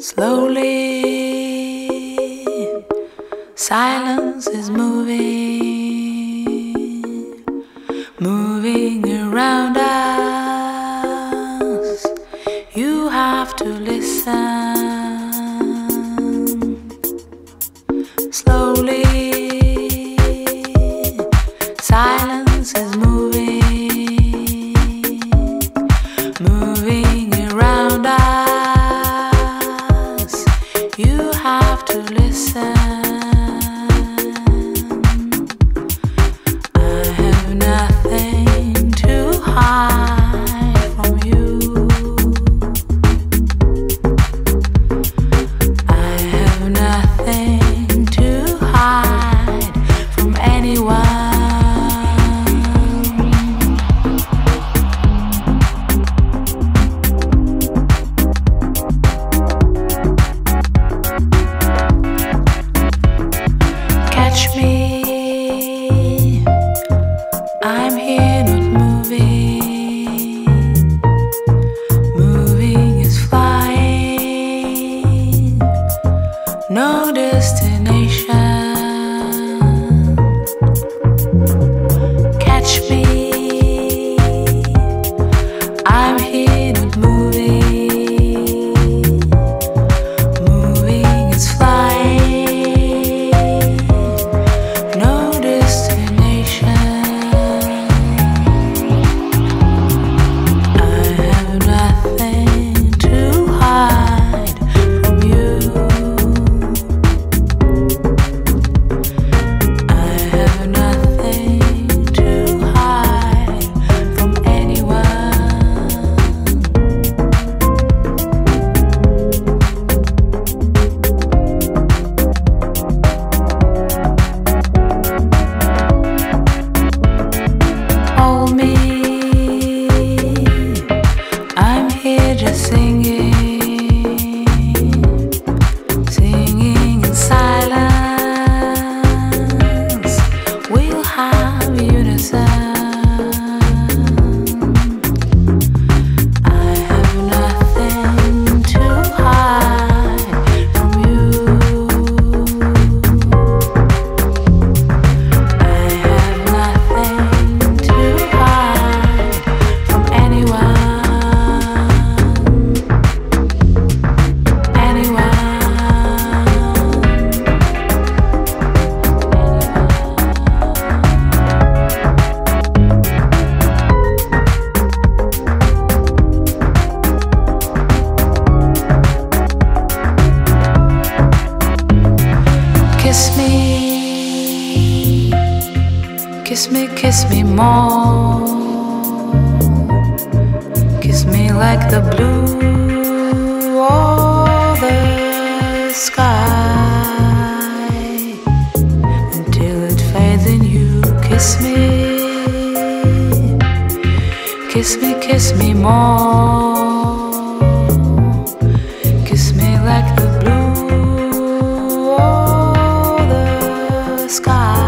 Slowly, silence is moving, moving around us. me more. Kiss me like the blue of the sky until it fades in you. Kiss me, kiss me, kiss me more. Kiss me like the blue the sky.